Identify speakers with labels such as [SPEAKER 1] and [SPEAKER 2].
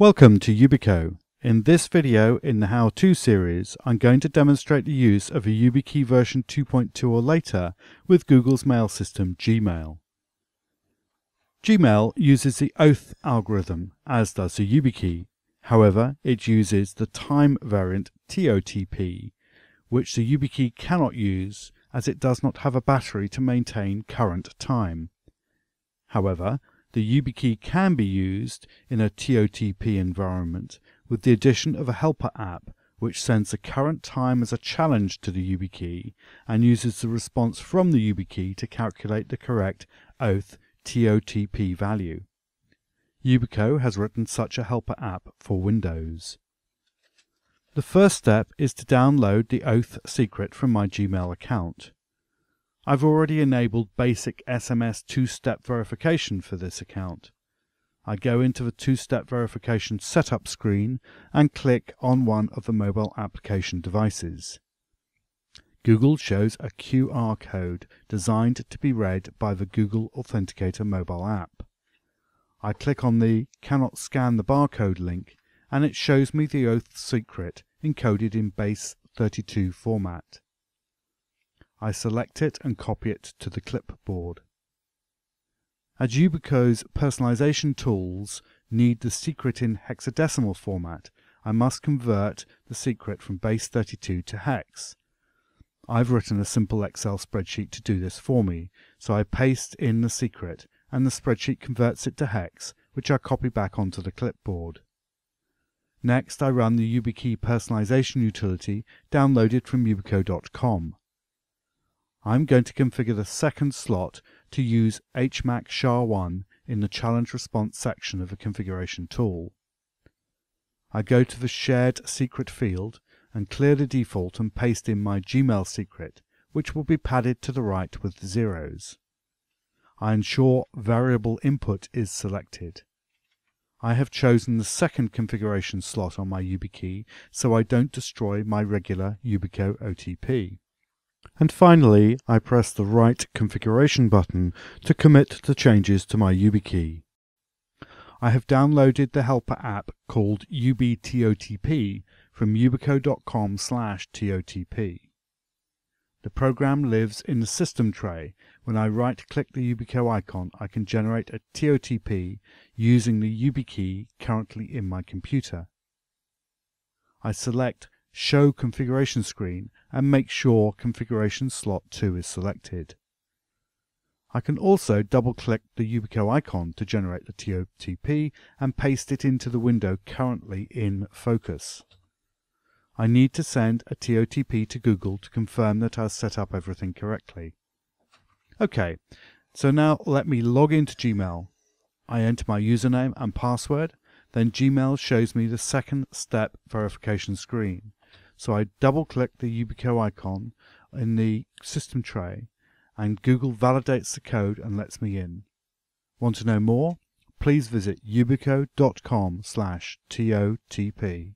[SPEAKER 1] Welcome to Yubico. In this video in the How To series, I'm going to demonstrate the use of a YubiKey version 2.2 or later with Google's mail system Gmail. Gmail uses the OATH algorithm, as does the YubiKey. However, it uses the time variant TOTP, which the YubiKey cannot use as it does not have a battery to maintain current time. However, the YubiKey can be used in a TOTP environment with the addition of a helper app which sends the current time as a challenge to the YubiKey and uses the response from the YubiKey to calculate the correct OATH TOTP value. Yubico has written such a helper app for Windows. The first step is to download the oath secret from my Gmail account. I've already enabled basic SMS two-step verification for this account. I go into the two-step verification setup screen and click on one of the mobile application devices. Google shows a QR code designed to be read by the Google Authenticator mobile app. I click on the Cannot Scan the Barcode link and it shows me the OATH secret encoded in base 32 format. I select it and copy it to the clipboard. As Yubico's personalization tools need the secret in hexadecimal format, I must convert the secret from base 32 to hex. I've written a simple Excel spreadsheet to do this for me, so I paste in the secret and the spreadsheet converts it to hex, which I copy back onto the clipboard. Next, I run the YubiKey personalization utility downloaded from yubico.com. I'm going to configure the second slot to use HMAC SHA-1 in the challenge response section of the configuration tool. I go to the shared secret field and clear the default and paste in my Gmail secret, which will be padded to the right with zeros. I ensure variable input is selected. I have chosen the second configuration slot on my YubiKey so I don't destroy my regular Yubico OTP. And finally, I press the write configuration button to commit the changes to my YubiKey. I have downloaded the helper app called YubiTOTP from yubico.com slash TOTP. The program lives in the system tray. When I right-click the Yubico icon, I can generate a TOTP using the YubiKey currently in my computer. I select Show Configuration Screen and make sure Configuration Slot 2 is selected. I can also double-click the Yubico icon to generate the TOTP and paste it into the window currently in focus. I need to send a TOTP to Google to confirm that I've set up everything correctly. Okay, so now let me log into Gmail. I enter my username and password, then Gmail shows me the second step verification screen. So I double click the Yubico icon in the system tray and Google validates the code and lets me in. Want to know more? Please visit yubico.com slash TOTP.